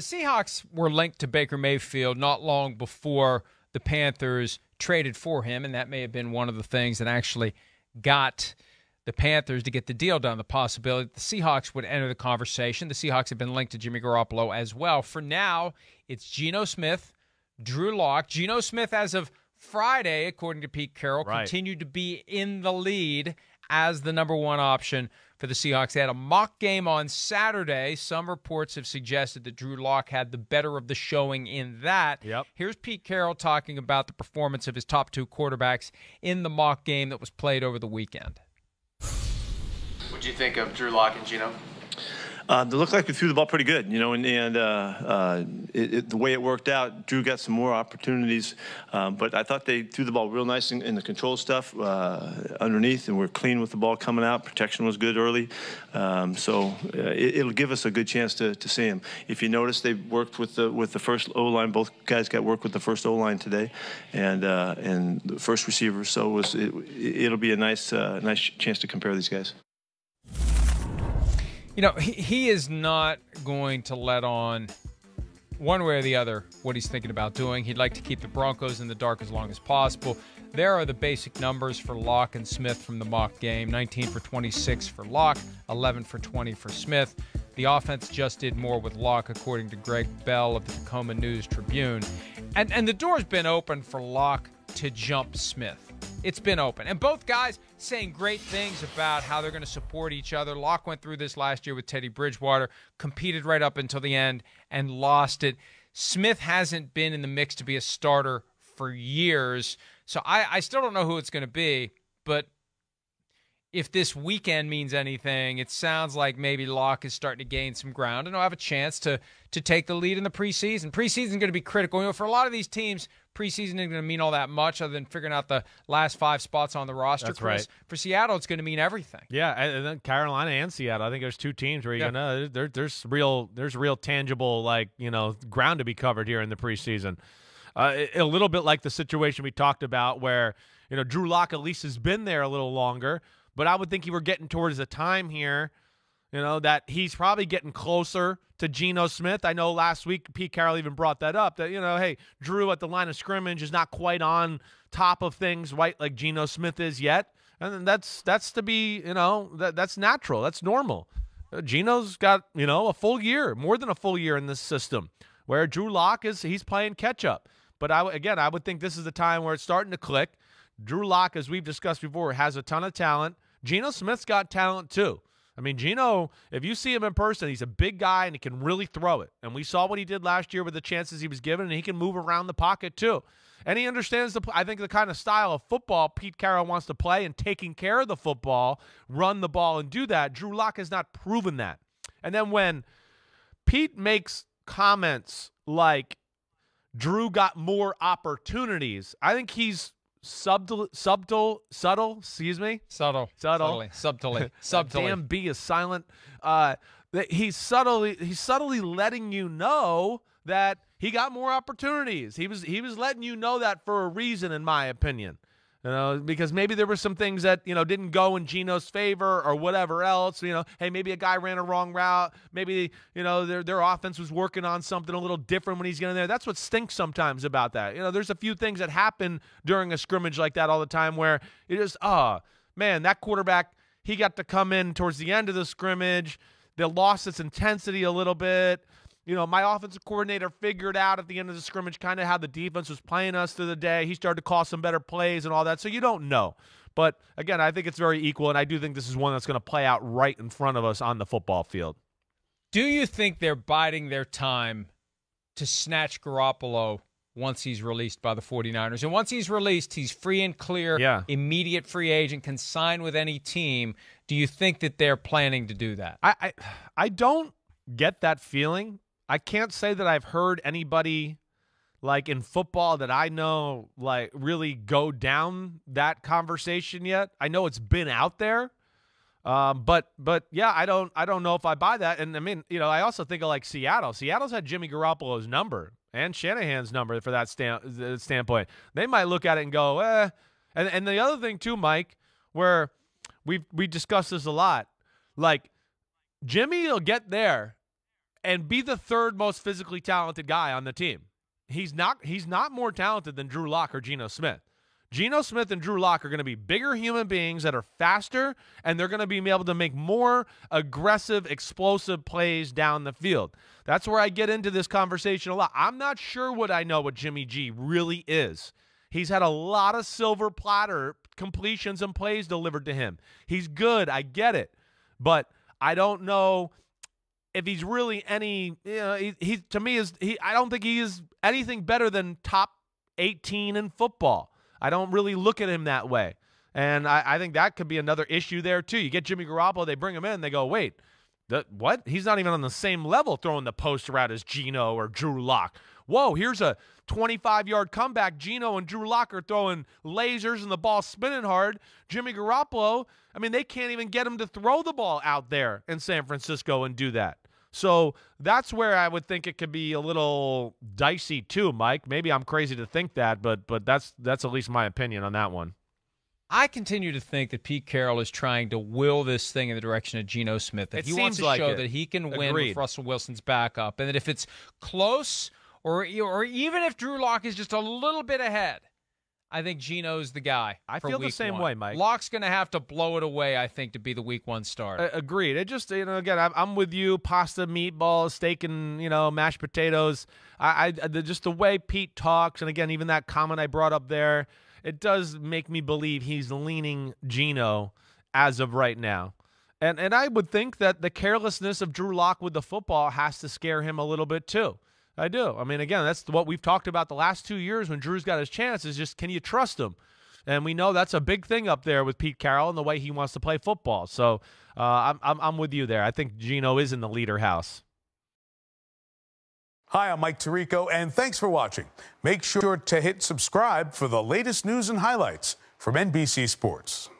the Seahawks were linked to Baker Mayfield not long before the Panthers traded for him, and that may have been one of the things that actually got the Panthers to get the deal done. The possibility that the Seahawks would enter the conversation. The Seahawks have been linked to Jimmy Garoppolo as well. For now, it's Geno Smith, Drew Lock. Geno Smith, as of Friday, according to Pete Carroll, Right. continued to be in the lead as the number one option for the Seahawks. They had a mock game on Saturday. Some reports have suggested that Drew Lock had the better of the showing in that. Yep. Here's Pete Carroll talking about the performance of his top two quarterbacks in the mock game that was played over the weekend. What'd you think of Drew Lock and Geno? Uh, they looked like they threw the ball pretty good, you know, and, and uh, uh, it, it, the way it worked out, Drew got some more opportunities, um, but I thought they threw the ball real nice in, in the control stuff uh, underneath, and we're clean with the ball coming out. Protection was good early, um, so uh, it, it'll give us a good chance to, to see him. If you notice, they worked with the with the first O line. Both guys got work with the first O line today, and uh, and the first receiver. So it was it, it'll be a nice nice chance to compare these guys. You know, he, he is not going to let on one way or the other what he's thinking about doing. He'd like to keep the Broncos in the dark as long as possible. There are the basic numbers for Lock and Smith from the mock game 19 for 26 for Lock, 11 for 20 for Smith. The offense just did more with Lock, according to Greg Bell of the Tacoma News Tribune. And, and the door's been open for Lock to jump Smith. It's been open. And both guys saying great things about how they're going to support each other. Lock went through this last year with Teddy Bridgewater, competed right up until the end, and lost it. Smith hasn't been in the mix to be a starter for years. So I, I still don't know who it's going to be. But if this weekend means anything, it sounds like maybe Lock is starting to gain some ground and will have a chance to to take the lead in the preseason. Preseason is going to be critical. You know, for a lot of these teams, preseason isn't going to mean all that much other than figuring out the last five spots on the roster. That's Chris. right. For Seattle, it's going to mean everything. Yeah, and then Carolina and Seattle. I think there's two teams where you're Yeah. gonna there, there's real there's real tangible like you know ground to be covered here in the preseason. Uh, a- little bit like the situation we talked about where you know Drew Lock at least has been there a little longer, but I would think you were getting towards a time here, you know that he's probably getting closer to Geno Smith. I know last week Pete Carroll even brought that up that you know hey Drew at the line of scrimmage is not quite on top of things right like Geno Smith is yet. And that's that's to be you know that that's natural. That's normal. Uh, Geno's got you know a full year, more than a full year in this system, where Drew Lock is he's playing catch up. But I again, I would think this is the time where it's starting to click. Drew Lock, as we've discussed before, has a ton of talent. Geno Smith's got talent too. I mean, Geno, if you see him in person, he's a big guy and he can really throw it. And we saw what he did last year with the chances he was given, and he can move around the pocket too. And he understands the, I think, the kind of style of football Pete Carroll wants to play and taking care of the football, run the ball, and do that. Drew Lock has not proven that. And then when Pete makes comments like Drew got more opportunities, I think he's subtle, subtle, subtle. Excuse me. Subtle. Subtle. Subtly. Subtly. Subtly. Damn B is silent. Uh, that he's subtly he's subtly letting you know that he got more opportunities. He was he was letting you know that for a reason, in my opinion. You know, because maybe there were some things that you know didn't go in Geno's favor or whatever else. You know, hey, maybe a guy ran a wrong route. Maybe you know their their offense was working on something a little different when he's getting there. That's what stinks sometimes about that. You know, there's a few things that happen during a scrimmage like that all the time where it just ah man, that quarterback he got to come in towards the end of the scrimmage. They lost its intensity a little bit. You know, my offensive coordinator figured out at the end of the scrimmage kind of how the defense was playing us through the day. He started to call some better plays and all that. So you don't know. But again, I think it's very equal, and I do think this is one that's going to play out right in front of us on the football field. Do you think they're biding their time to snatch Garoppolo once he's released by the 49ers? And once he's released, he's free and clear, Yeah. immediate free agent, can sign with any team. Do you think that they're planning to do that? I, I I don't get that feeling. I can't say that I've heard anybody like in football that I know like really go down that conversation yet. I know it's been out there. Um, but but yeah, I don't I don't know if I buy that. And I mean, you know, I also think of like Seattle. Seattle's had Jimmy Garoppolo's number and Shanahan's number for that stand, standpoint. They might look at it and go, eh. And and the other thing too, Mike, where we we discussed this a lot, like Jimmy will get there and be the third most physically talented guy on the team. He's not he's not more talented than Drew Lock or Geno Smith. Geno Smith and Drew Lock are going to be bigger human beings that are faster, and they're going to be able to make more aggressive, explosive plays down the field. That's where I get into this conversation a lot. I'm not sure what I know what Jimmy G really is. He's had a lot of silver platter completions and plays delivered to him. He's good, I get it, but I don't know if he's really any. You know, he, he to me is he. I don't think he is anything better than top 18 in football. I don't really look at him that way. And I, I, think that could be another issue there, too. You get Jimmy Garoppolo, they bring him in, they go, wait, the, what? He's not even on the same level throwing the post route as Geno or Drew Lock. Whoa, here's a 25 yard comeback. Geno and Drew Lock are throwing lasers and the ball spinning hard. Jimmy Garoppolo, I mean, they can't even get him to throw the ball out there in San Francisco and do that. So that's where I would think it could be a little dicey too, Mike. Maybe I'm crazy to think that, but but that's that's at least my opinion on that one. I continue to think that Pete Carroll is trying to will this thing in the direction of Geno Smith. That it he wants to like show it. that he can win with Russell Wilson's backup, and that if it's close or or even if Drew Lock is just a little bit ahead, I think Geno's the guy. I feel the same one. way, Mike. Lock's going to have to blow it away, I think, to be the week one starter. Uh, agreed. It just you know again I'm, I'm with you. Pasta, meatballs, steak, and you know mashed potatoes. I, I the, just the way Pete talks, and again even that comment I brought up there, it does make me believe he's leaning Geno as of right now. And and I would think that the carelessness of Drew Lock with the football has to scare him a little bit too. I do. I mean, again, that's what we've talked about the last two years when Drew's got his chance is just can you trust him? And we know that's a big thing up there with Pete Carroll and the way he wants to play football. So uh, I'm, I'm, I'm with you there. I think Geno is in the leader house. Hi, I'm Mike Tirico, and thanks for watching. Make sure to hit subscribe for the latest news and highlights from NBC Sports.